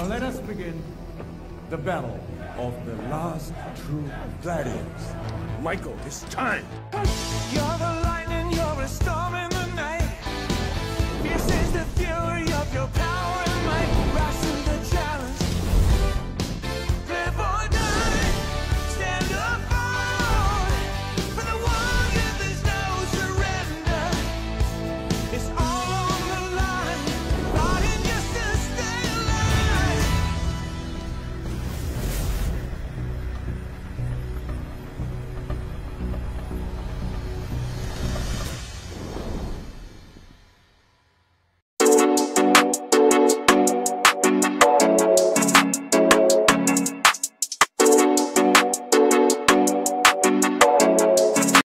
Now let us begin the battle of the last true gladiators. Michael, it's time!